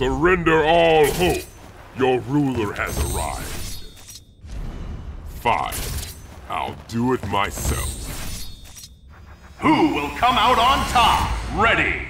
Surrender all hope. Your ruler has arrived. Fine. I'll do it myself. Who will come out on top? Ready.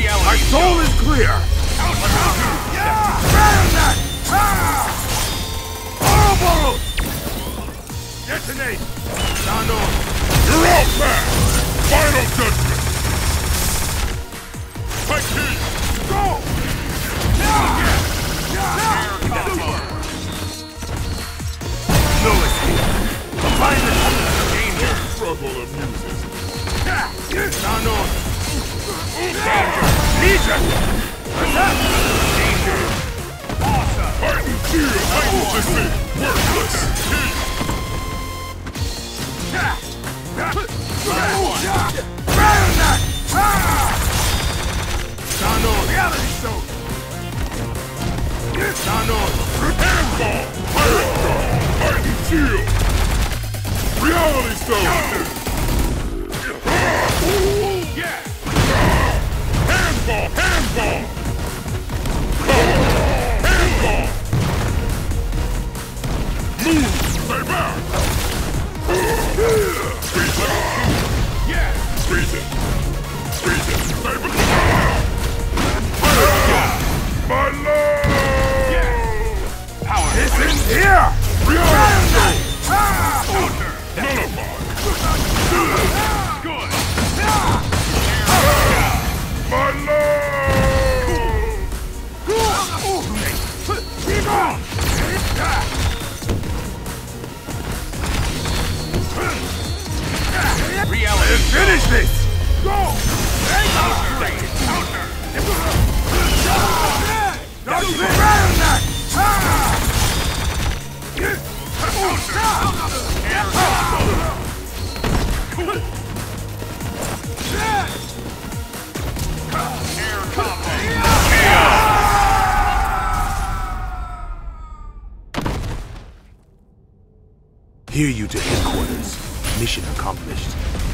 Reality. My Soul is clear! Detonate! Sano! You're out! Final judgment! Legion! Attack! Danger. Awesome. And feel! Fight to see! Worthless! Sano! Reality Stone! Sano! Handball! Pirate and feel! Reality Stone! Air combo. Hiryu to headquarters. Mission accomplished.